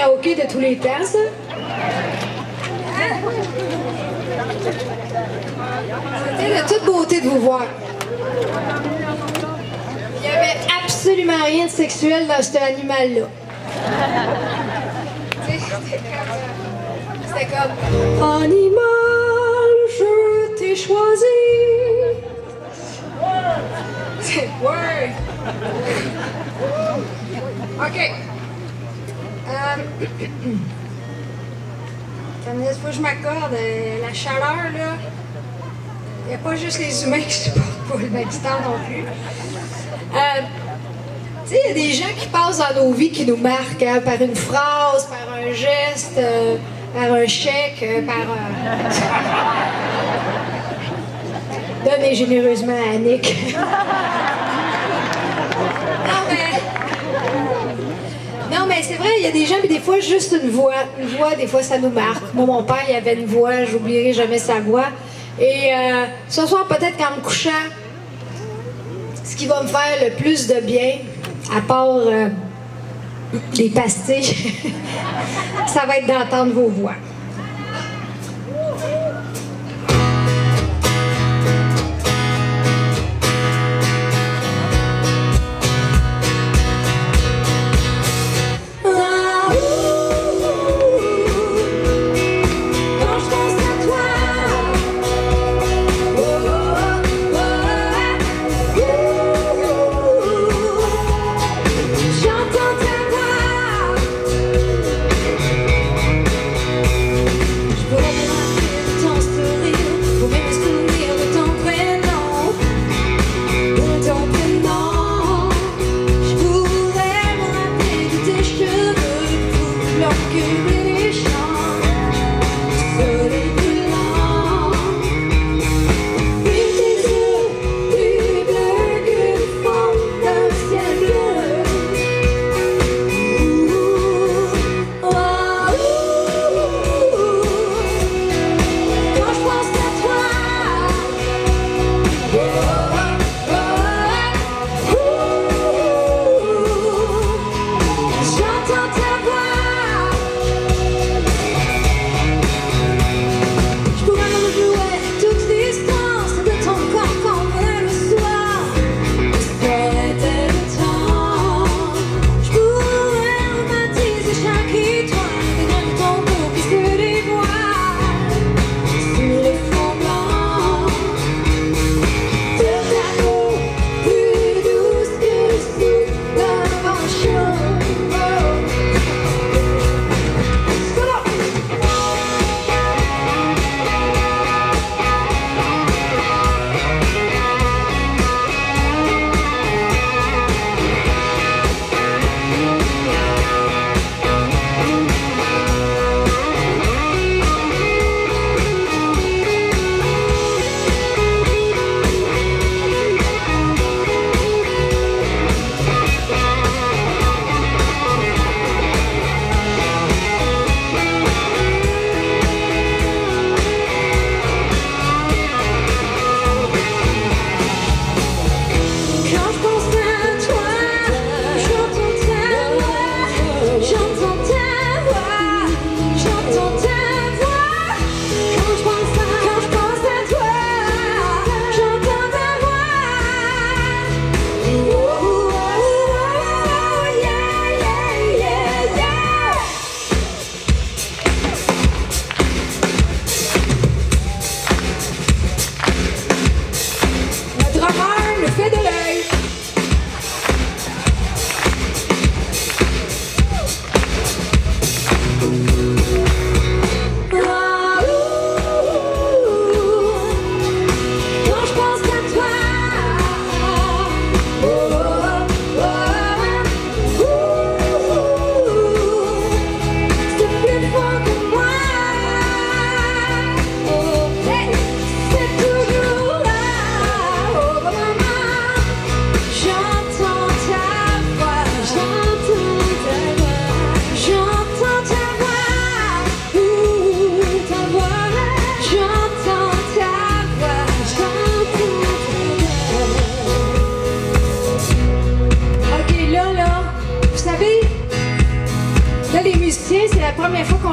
karaoké de tous les temps, ça. C'était de toute beauté de vous voir. Il n'y avait absolument rien de sexuel dans cet animal-là. C'était comme Animal, je t'ai choisi. Ouais. OK. Euh, je m'accorde, euh, la chaleur, là, il n'y a pas juste les humains qui supportent pas le Pakistan non plus. Euh, tu sais, il y a des gens qui passent dans nos vies qui nous marquent hein, par une phrase, par un geste, euh, par un chèque, euh, par. Donnez généreusement à Annick. non, mais. Il y a des gens, mais des fois, juste une voix. Une voix, des fois, ça nous marque. Moi, mon père, il avait une voix, j'oublierai jamais sa voix. Et euh, ce soir, peut-être qu'en me couchant, ce qui va me faire le plus de bien, à part euh, les pastilles, ça va être d'entendre vos voix. Shut down.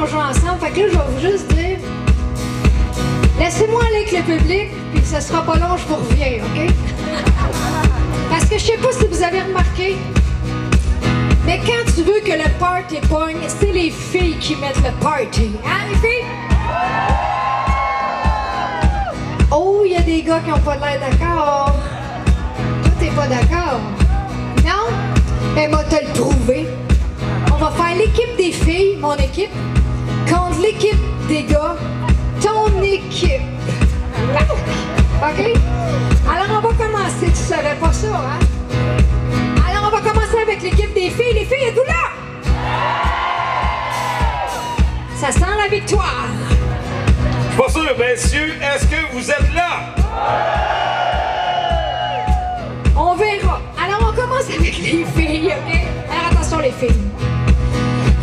Ensemble. Fait que là, je vais vous juste dire. Laissez-moi aller avec le public, puis ce sera pas long, je vous reviens, OK? Parce que je sais pas si vous avez remarqué, mais quand tu veux que le party pogne, c'est les filles qui mettent le party. Hein, les filles? Oh, il y a des gars qui ont pas l'air d'accord. Toi, t'es pas d'accord? Non? Ben, moi, te le prouver. On va faire l'équipe des filles, mon équipe, contre l'équipe des gars, ton équipe. OK? Alors, on va commencer. Tu savais pas ça, hein? Alors, on va commencer avec l'équipe des filles. Les filles, êtes-vous là? Ça sent la victoire. Je suis pas sûr, messieurs, est-ce que vous êtes là? On verra. Alors, on commence avec les filles, OK? Alors, attention, les filles.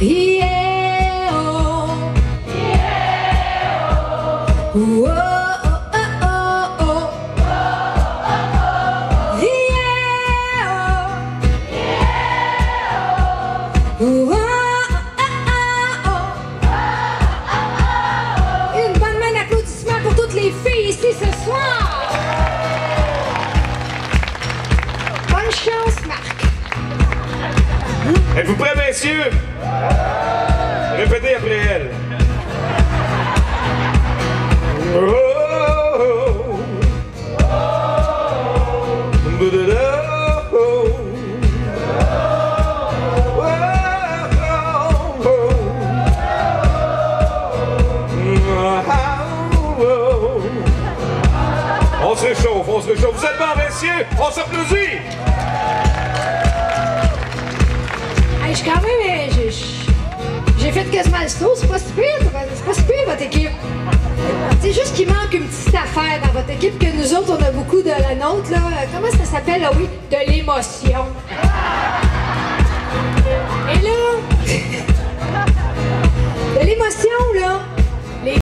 Yeah, oh. Quasiment c'est pas si pire, c'est pas si pire votre équipe. C'est juste qu'il manque une petite affaire dans votre équipe que nous autres, on a beaucoup de la nôtre, là. Euh, Comment ça s'appelle, ah oui? De l'émotion. Et là, de l'émotion, là,